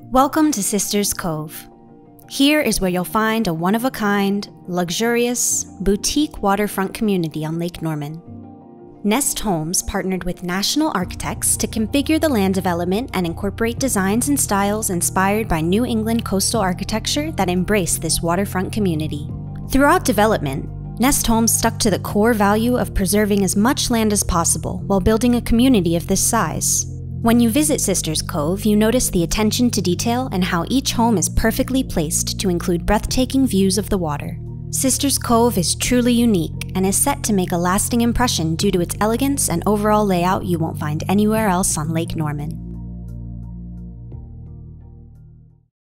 Welcome to Sisters Cove. Here is where you'll find a one of a kind, luxurious, boutique waterfront community on Lake Norman. Nest Homes partnered with national architects to configure the land development and incorporate designs and styles inspired by New England coastal architecture that embrace this waterfront community. Throughout development, Nest Homes stuck to the core value of preserving as much land as possible while building a community of this size. When you visit Sisters Cove, you notice the attention to detail and how each home is perfectly placed to include breathtaking views of the water. Sisters Cove is truly unique and is set to make a lasting impression due to its elegance and overall layout you won't find anywhere else on Lake Norman.